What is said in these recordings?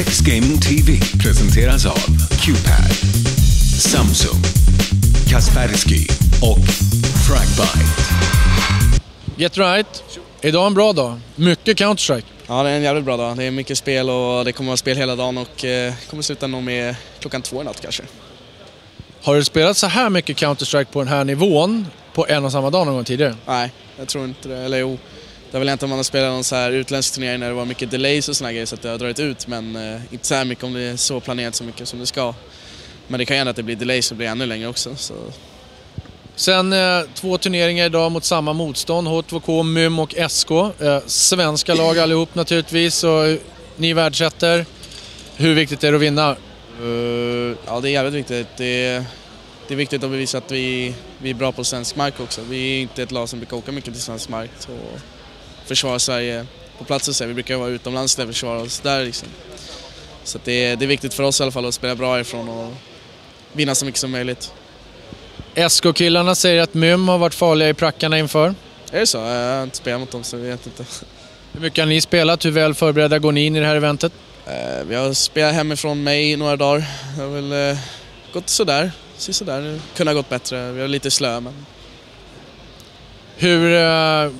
X-Gaming TV presenteras av Q-Pad, Samsung, Kaspersky och Fragbite. Get right. Idag är en bra dag. Mycket Counter-Strike. Ja, det är en jävligt bra dag. Det är mycket spel och det kommer att vara spel hela dagen och eh, kommer sluta nog med klockan två i natt kanske. Har du spelat så här mycket Counter-Strike på den här nivån på en och samma dag någon gång tidigare? Nej, jag tror inte det. Eller jo, det har väl hänt om man har spelat någon så här utländsk turnering när det var mycket delays och såna grejer så att det har dragit ut men eh, inte så här mycket om det är så planerat så mycket som det ska. Men det kan ju hända att det blir delays och blir ännu längre också. Så. Sen eh, två turneringar idag mot samma motstånd, H2K, MUM och SK. Eh, svenska lag allihop naturligtvis och eh, ni världsätter. Hur viktigt är det att vinna? Eh, ja, det är jävligt viktigt. Det är, det är viktigt att bevisa att vi, vi är bra på svensk mark också. Vi är inte ett lag som brukar åka mycket till svensk mark och försvara Sverige på plats och så. Vi brukar vara utomlands där vi försvarar oss där liksom. Så det, är, det är viktigt för oss i alla fall att spela bra ifrån och vinna så mycket som möjligt. SK-killarna säger att MUM har varit farliga i prackarna inför. Är det så? Jag har inte spelat mot dem så jag vet inte. Hur mycket har ni spelat? Hur väl förberedda går ni in i det här eventet? Eh, Vi har spelat hemifrån mig i några dagar. Det har väl eh, gått sådär. Sådär. Det kunde ha gått bättre. Vi var lite slö men Hur, eh,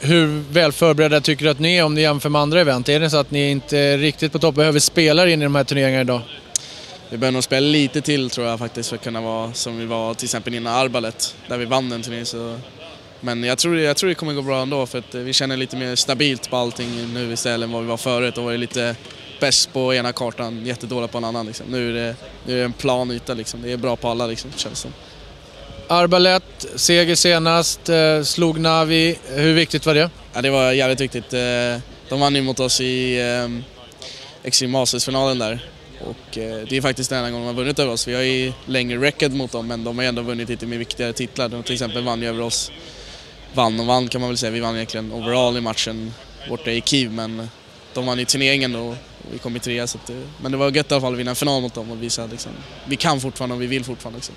hur väl förberedda tycker du att ni är om ni jämför med andra event? Är det så att ni inte är riktigt på topp behöver spelare in i de här turneringarna idag? vi behöver nog spela lite till tror jag faktiskt för att kunna vara som vi var till exempel innan Arbalet där vi vann en turnering. Så. Men jag tror, jag tror det kommer gå bra ändå för att eh, vi känner lite mer stabilt på allting nu istället än vad vi var förut. Då var det lite bäst på ena kartan, jättedåliga på en annan. Liksom. Nu, är det, nu är det en plan yta liksom. Det är bra på alla liksom, känns det som. Arbalett, seger senast, eh, slog Navi. Hur viktigt var det? Ja, det var jävligt viktigt. Eh, de vann ju mot oss i eh, Extreme Masters-finalen där. Och eh, det är faktiskt den enda gången de har vunnit över oss. Vi har ju längre record mot dem men de har ju ändå vunnit lite mer viktigare titlar. De till exempel vann ju över oss. Vann och vann kan man väl säga. Vi vann egentligen overall i matchen borta i Kiev men de vann ju turneringen och vi kom i trea. Så att, det- men det var gött i alla fall att vinna en final mot dem och visa att liksom, vi kan fortfarande och vi vill fortfarande. Liksom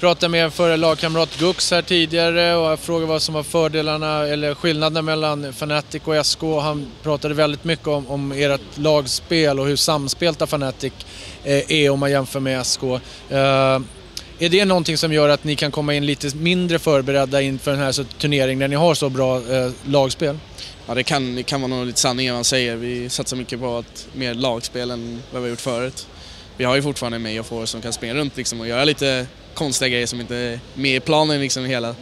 pratade med en förre lagkamrat Gux här tidigare och jag frågade vad som var fördelarna eller skillnaderna mellan Fnatic och SK. Han pratade väldigt mycket om, om ert lagspel och hur samspelta Fnatic eh, är om man jämför med SK. Eh, är det någonting som gör att ni kan komma in lite mindre förberedda inför den här turneringen när ni har så bra eh, lagspel? Ja, det kan, det kan vara nog lite sanning man säger. Vi satsar mycket på att mer lagspel än vad vi har gjort förut. Vi har ju fortfarande mig och får som kan springa runt liksom, och göra lite konstiga grejer som inte är med i planen liksom hela.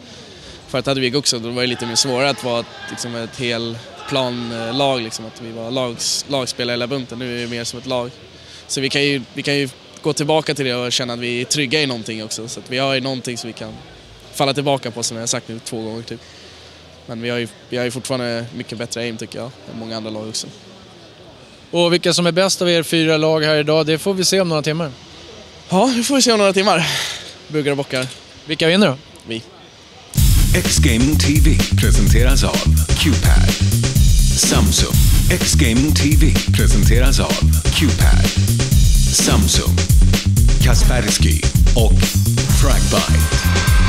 Förut hade vi också, då var det lite mer svårare att vara ett, liksom ett helplanlag, liksom, att vi var lags, lagspelare hela bunten. Nu är vi mer som ett lag. Så vi kan, ju, vi kan ju gå tillbaka till det och känna att vi är trygga i någonting också. Så att vi har ju någonting som vi kan falla tillbaka på som jag har sagt nu två gånger typ. Men vi har ju, vi har ju fortfarande mycket bättre aim tycker jag, än många andra lag också. Och vilka som är bäst av er fyra lag här idag, det får vi se om några timmar. Ja, det får vi se om några timmar. Buggar och bockar. Vilka vinner då? Vi. X-Gaming TV presenteras av Q-Pad, Samsung. X-Gaming TV presenteras av Q-Pad, Samsung, Kaspersky och Fragbite.